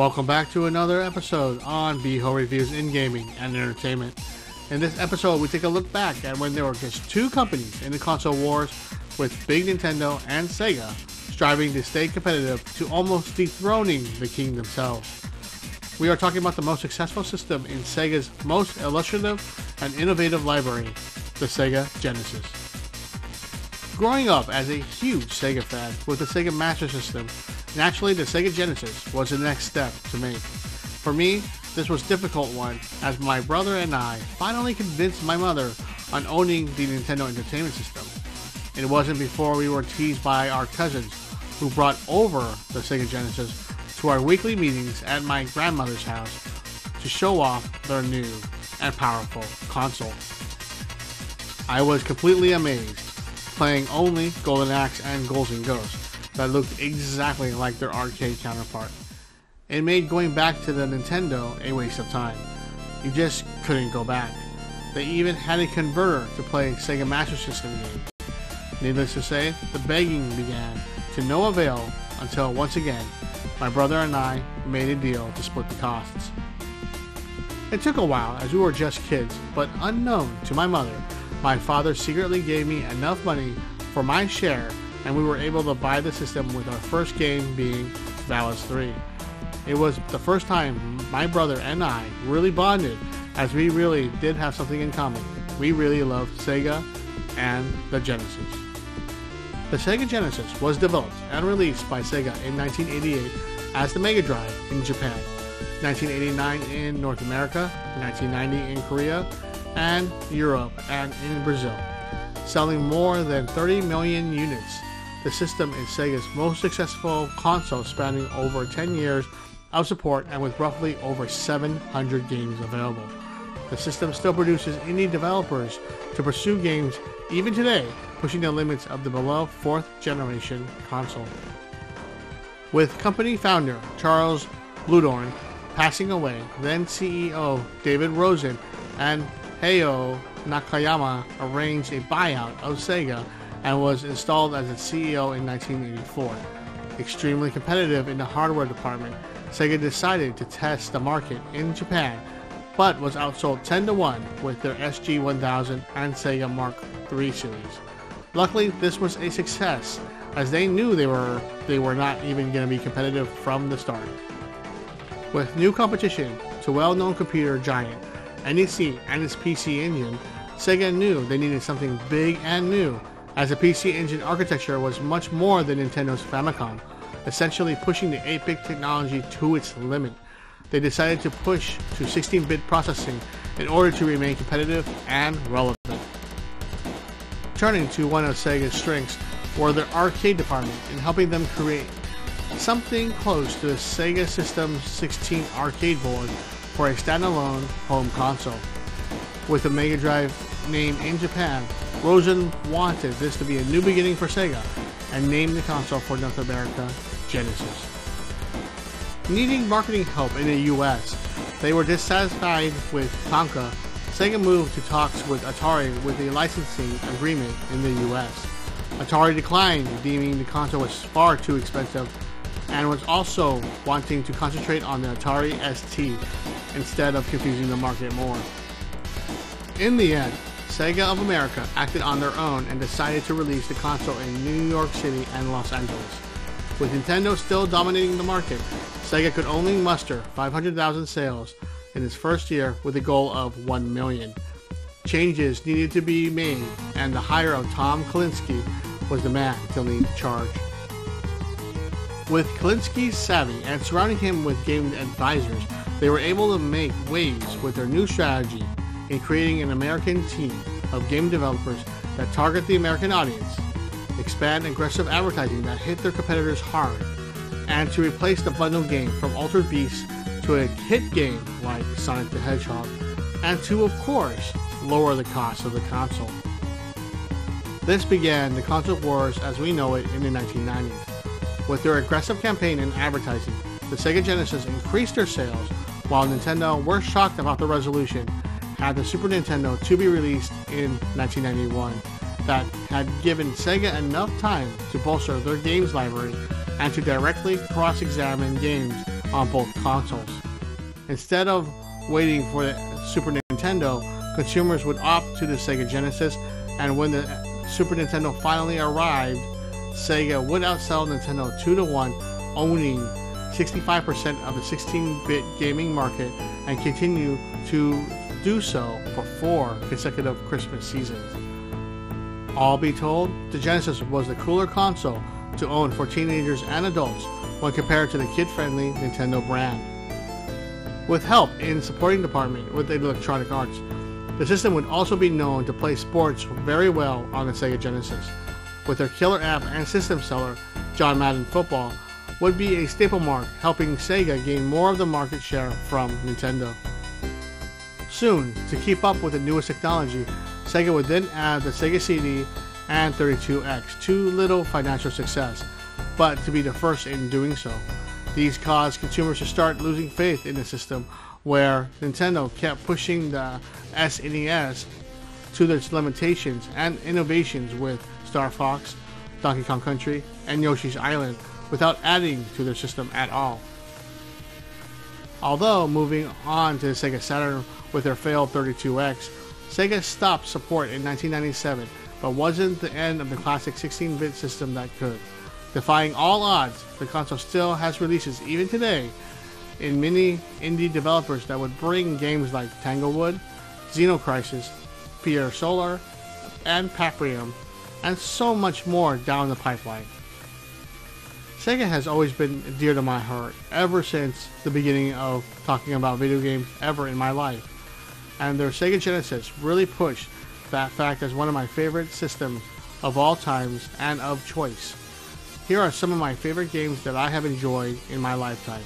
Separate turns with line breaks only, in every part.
Welcome back to another episode on Beho Reviews in Gaming and Entertainment. In this episode, we take a look back at when there were just two companies in the console wars with Big Nintendo and Sega striving to stay competitive to almost dethroning the king themselves. We are talking about the most successful system in Sega's most illustrative and innovative library, the Sega Genesis. Growing up as a huge Sega fan with the Sega Master System, naturally the Sega Genesis was the next step to make. For me, this was a difficult one as my brother and I finally convinced my mother on owning the Nintendo Entertainment System. It wasn't before we were teased by our cousins who brought over the Sega Genesis to our weekly meetings at my grandmother's house to show off their new and powerful console. I was completely amazed, playing only Golden Axe and Ghouls 'n Ghosts that looked exactly like their arcade counterpart. It made going back to the Nintendo a waste of time. You just couldn't go back. They even had a converter to play Sega Master System games. Needless to say, the begging began to no avail until once again my brother and I made a deal to split the costs. It took a while as we were just kids, but unknown to my mother, my father secretly gave me enough money for my share and we were able to buy the system with our first game being Valis 3. It was the first time my brother and I really bonded as we really did have something in common. We really loved Sega and the Genesis. The Sega Genesis was developed and released by Sega in 1988 as the Mega Drive in Japan, 1989 in North America, 1990 in Korea, and Europe and in Brazil. Selling more than 30 million units, the system is Sega's most successful console spanning over 10 years of support and with roughly over 700 games available. The system still produces indie developers to pursue games even today, pushing the limits of the beloved fourth generation console. With company founder Charles Bluhdorn passing away, then CEO David Rosen and Hayao Nakayama arranged a buyout of Sega and was installed as its CEO in 1984. Extremely competitive in the hardware department, Sega decided to test the market in Japan, but was outsold 10 to 1 with their SG-1000 and Sega Mark III series. Luckily, this was a success, as they knew they were they were not even going to be competitive from the start. With new competition to well-known computer giant NEC and its PC Engine, Sega knew they needed something big and new, as the PC Engine architecture was much more than Nintendo's Famicom, essentially pushing the 8-bit technology to its limit. They decided to push to 16-bit processing in order to remain competitive and relevant. Turning to one of Sega's strengths were their arcade department in helping them create something close to the Sega System 16 arcade board for a standalone home console. With the Mega Drive name in Japan, Rosen wanted this to be a new beginning for Sega and named the console for North America Genesis. Needing marketing help in the US, they were dissatisfied with Tonka Sega moved to talks with Atari with a licensing agreement in the US. Atari declined, deeming the console was far too expensive and was also wanting to concentrate on the Atari ST instead of confusing the market more. In the end, Sega of America acted on their own and decided to release the console in New York City and Los Angeles. With Nintendo still dominating the market, Sega could only muster 500,000 sales in its first year with a goal of 1 million. Changes needed to be made, and the hire of Tom Kalinske was the man to lead the charge. With Kalinske's savvy and surrounding him with game advisors, they were able to make waves with their new strategy in creating an American team of game developers that target the American audience, expand aggressive advertising that hit their competitors hard, and to replace the bundle game from Altered Beast to a hit game like Sonic the Hedgehog, and to, of course, lower the cost of the console. This began the console wars as we know it in the 1990s. With their aggressive campaign and advertising, the Sega Genesis increased their sales, while Nintendo were shocked about the resolution had the Super Nintendo to be released in 1991 that had given Sega enough time to bolster their games library and to directly cross-examine games on both consoles. Instead of waiting for the Super Nintendo, consumers would opt to the Sega Genesis, and when the Super Nintendo finally arrived, Sega would outsell Nintendo 2 to 1, owning 65% of the 16 bit gaming market and continue to do so for four consecutive Christmas seasons. All be told, the Genesis was the cooler console to own for teenagers and adults when compared to the kid friendly Nintendo brand. With help in supporting department with Electronic Arts, the system would also be known to play sports very well on the Sega Genesis. With their killer app and system seller, John Madden Football, would be a staple mark helping Sega gain more of the market share from Nintendo. Soon, to keep up with the newest technology, Sega would then add the Sega CD and 32X to little financial success, but to be the first in doing so. These caused consumers to start losing faith in the system, where Nintendo kept pushing the SNES to its limitations and innovations with Star Fox, Donkey Kong Country, and Yoshi's Island without adding to their system at all. Although moving on to the Sega Saturn with their failed 32X, Sega stopped support in 1997, but wasn't the end of the classic 16 bit system that could. Defying all odds, the console still has releases even today in many indie developers that would bring games like Tanglewood, Xenocrisis, Pier Solar, and Paprium, and so much more down the pipeline. Sega has always been dear to my heart ever since the beginning of talking about video games ever in my life. And their Sega Genesis really pushed that fact as one of my favorite systems of all times and of choice. Here are some of my favorite games that I have enjoyed in my lifetime.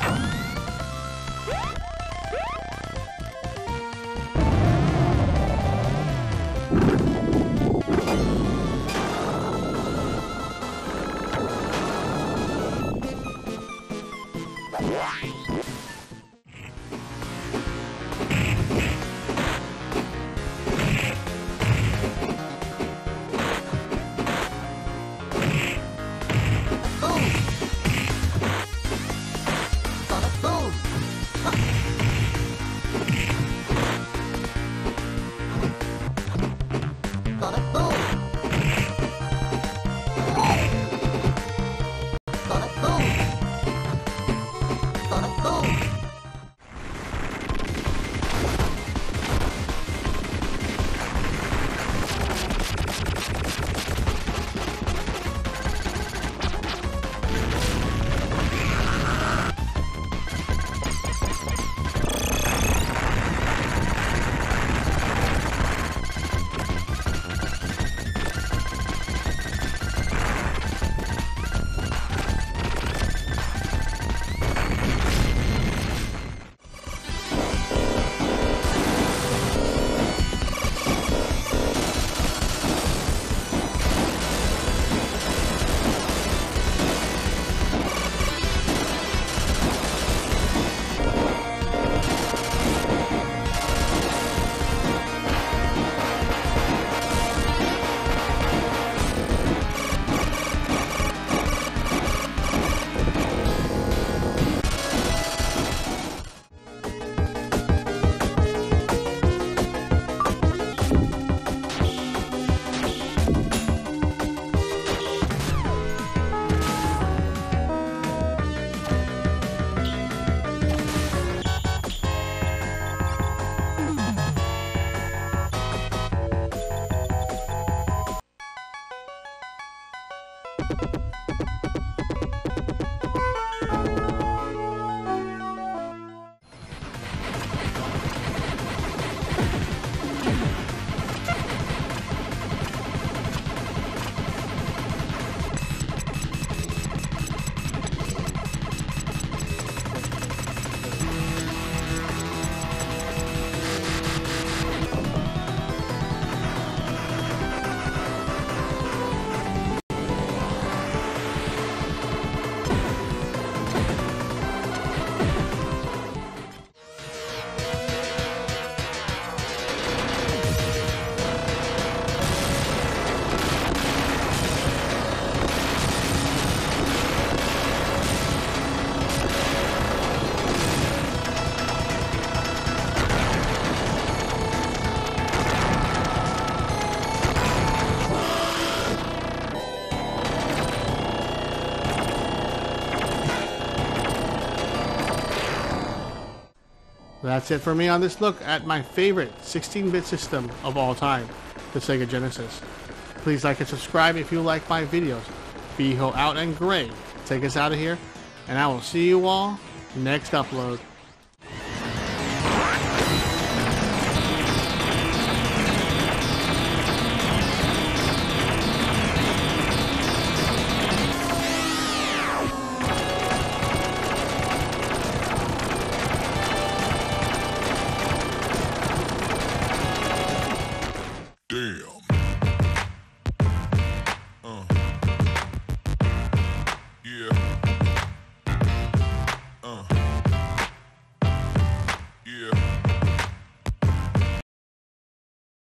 Bye. That's it for me on this look at my favorite 16-bit system of all time, the Sega Genesis. Please like and subscribe if you like my videos. Beho out and Gray, take us out of here, and I will see you all next upload.